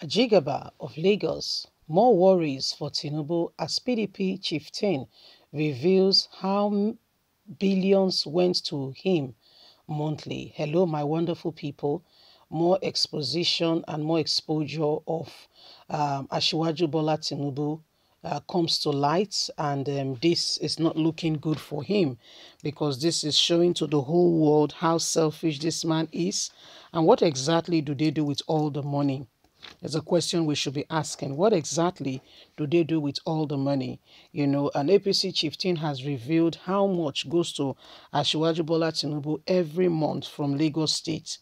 A jigaba of Lagos, more worries for Tinubu as PDP chieftain reveals how billions went to him monthly. Hello, my wonderful people. More exposition and more exposure of um, Ashiwaju Bola Tinubu uh, comes to light and um, this is not looking good for him because this is showing to the whole world how selfish this man is and what exactly do they do with all the money is a question we should be asking. What exactly do they do with all the money? You know, an APC chieftain has revealed how much goes to Ashiwaju Bola Tinubu every month from Lagos State.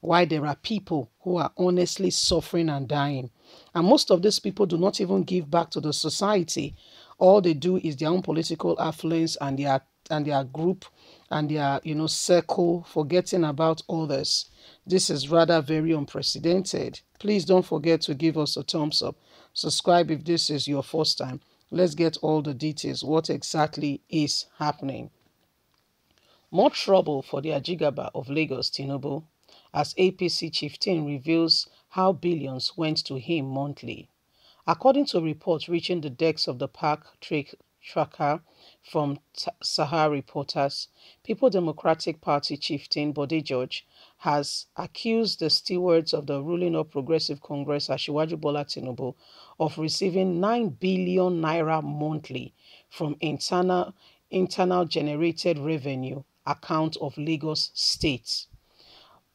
Why there are people who are honestly suffering and dying. And most of these people do not even give back to the society. All they do is their own political affluence and their and their group and their you know circle, forgetting about others. This is rather very unprecedented. Please don't forget to give us a thumbs up. Subscribe if this is your first time. Let's get all the details. What exactly is happening? More trouble for the Ajigaba of Lagos, Tinubu, as APC chieftain reveals how billions went to him monthly. According to reports reaching the decks of the park tracker from Sahara reporters, People Democratic Party chieftain Bode George has accused the stewards of the ruling of Progressive Congress, Ashiwaju Bola Tinubu, of receiving 9 billion naira monthly from internal, internal generated revenue account of Lagos State.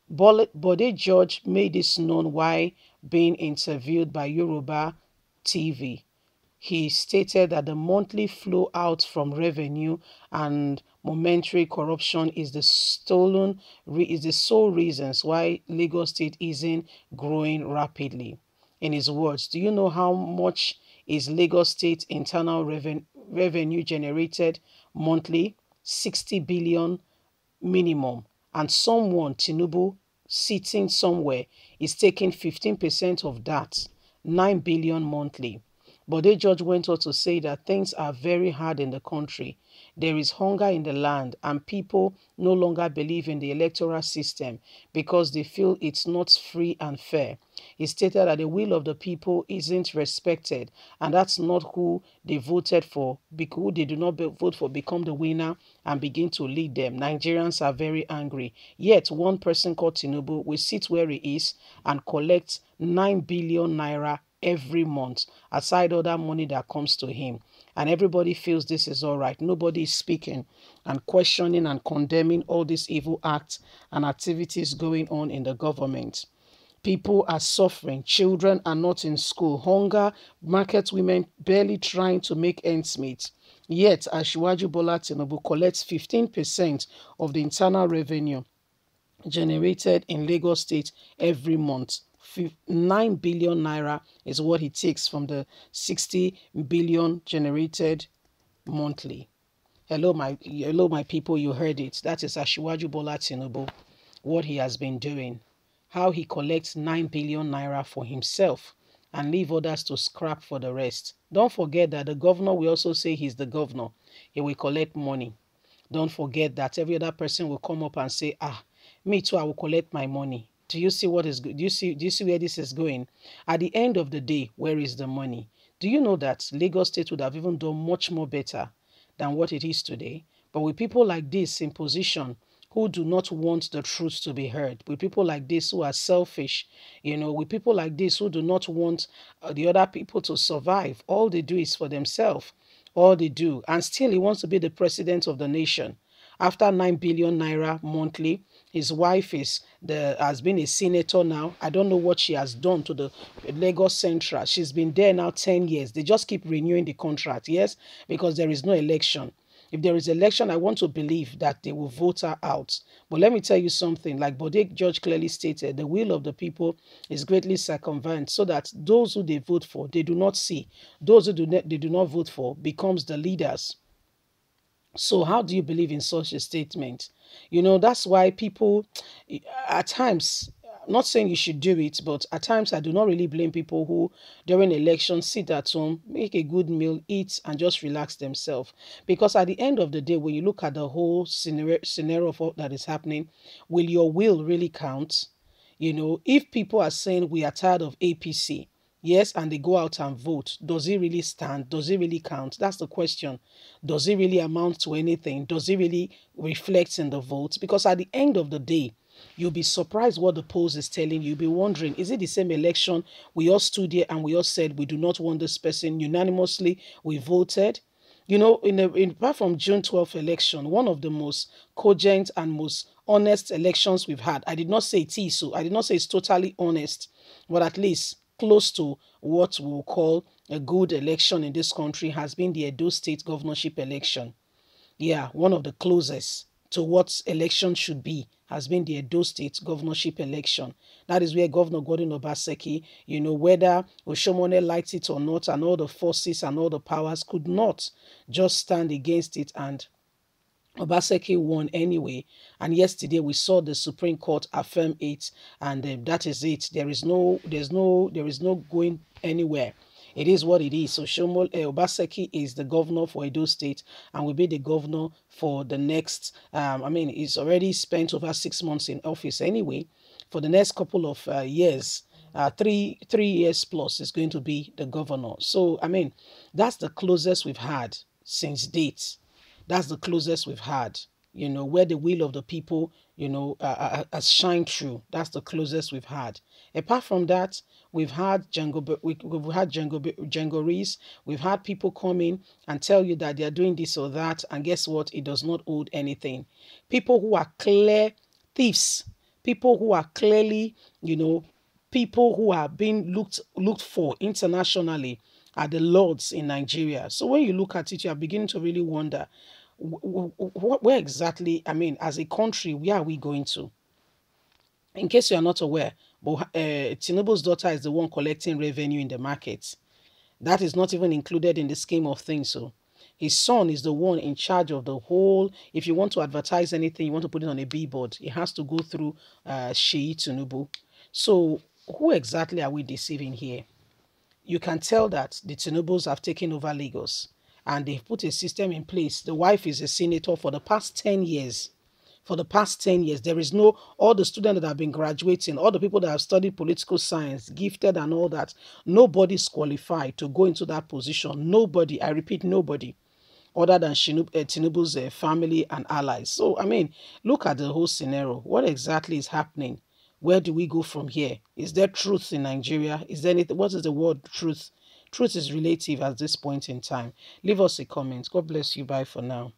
Bode George made this known while being interviewed by Yoruba TV he stated that the monthly flow out from revenue and momentary corruption is the stolen is the sole reasons why Lagos State isn't growing rapidly. In his words, do you know how much is Lagos State internal reven revenue generated monthly? 60 billion minimum. And someone, Tinubu, sitting somewhere, is taking 15% of that, 9 billion monthly. Bode George went on to say that things are very hard in the country. There is hunger in the land and people no longer believe in the electoral system because they feel it's not free and fair. He stated that the will of the people isn't respected and that's not who they voted for, who they do not vote for become the winner and begin to lead them. Nigerians are very angry. Yet one person called Tinubu will sit where he is and collect 9 billion naira every month aside other money that comes to him. And everybody feels this is all right. Nobody is speaking and questioning and condemning all these evil acts and activities going on in the government. People are suffering. Children are not in school. Hunger market women barely trying to make ends meet. Yet Ashwaju Bola Tinubu collects 15% of the internal revenue generated in Lagos State every month 9 billion naira is what he takes from the 60 billion generated monthly. Hello, my hello, my people. You heard it. That is Ashiwaju Bola Tinubu. What he has been doing, how he collects 9 billion naira for himself and leave others to scrap for the rest. Don't forget that the governor will also say he's the governor. He will collect money. Don't forget that every other person will come up and say, ah, me too, I will collect my money. Do you see what is good? Do you see do you see where this is going? At the end of the day, where is the money? Do you know that Lagos State would have even done much more better than what it is today? But with people like this in position who do not want the truth to be heard, with people like this who are selfish, you know, with people like this who do not want uh, the other people to survive, all they do is for themselves. All they do. And still he wants to be the president of the nation. After 9 billion naira monthly, his wife is the has been a senator now. I don't know what she has done to the Lagos Central. She's been there now 10 years. They just keep renewing the contract, yes, because there is no election. If there is election, I want to believe that they will vote her out. But let me tell you something, like Bode George clearly stated, the will of the people is greatly circumvented so that those who they vote for, they do not see. Those who do not, they do not vote for becomes the leaders. So how do you believe in such a statement? You know, that's why people at times not saying you should do it, but at times I do not really blame people who, during elections, sit at home, make a good meal, eat, and just relax themselves. Because at the end of the day, when you look at the whole scenario, scenario of what that is happening, will your will really count? You know, if people are saying we are tired of APC, yes, and they go out and vote, does it really stand? Does it really count? That's the question. Does it really amount to anything? Does it really reflect in the vote? Because at the end of the day, You'll be surprised what the polls is telling you. You'll be wondering, is it the same election? We all stood here and we all said we do not want this person. Unanimously, we voted. You know, in, the, in apart from June 12th election, one of the most cogent and most honest elections we've had. I did not say it is so. I did not say it's totally honest, but at least close to what we'll call a good election in this country has been the Edo State governorship election. Yeah, one of the closest to what election should be has been the Edo State governorship election. That is where Governor Godwin Obaseki, you know, whether Oshiomhole liked it or not, and all the forces and all the powers could not just stand against it and Obaseki won anyway, and yesterday we saw the Supreme Court affirm it, and uh, that is it. There is no, there's no, there is no going anywhere. It is what it is. So Shomol uh, Obaseki is the governor for Edo State and will be the governor for the next. Um, I mean, he's already spent over six months in office anyway. For the next couple of uh, years, uh, three three years plus is going to be the governor. So I mean, that's the closest we've had since dates that's the closest we've had. You know, where the will of the people, you know, uh, has shined through. That's the closest we've had. Apart from that, we've had Django, we, have had Django, Django Reese. We've had people come in and tell you that they are doing this or that, and guess what? It does not hold anything. People who are clear thieves, people who are clearly, you know, people who are being looked looked for internationally are the lords in Nigeria. So when you look at it, you are beginning to really wonder where exactly, I mean, as a country, where are we going to? In case you are not aware, uh, Tinubu's daughter is the one collecting revenue in the market. That is not even included in the scheme of things. So his son is the one in charge of the whole. If you want to advertise anything, you want to put it on a billboard, it has to go through uh, Sheyi Tinubu. So who exactly are we deceiving here? You can tell that the Tinubus have taken over Lagos and they've put a system in place. The wife is a senator for the past 10 years. For the past 10 years, there is no, all the students that have been graduating, all the people that have studied political science, gifted and all that, nobody's qualified to go into that position. Nobody, I repeat, nobody other than Shinub, uh, Tinubu's uh, family and allies. So, I mean, look at the whole scenario. What exactly is happening? Where do we go from here? Is there truth in Nigeria? Is there anything? What is the word truth? Truth is relative at this point in time. Leave us a comment. God bless you. Bye for now.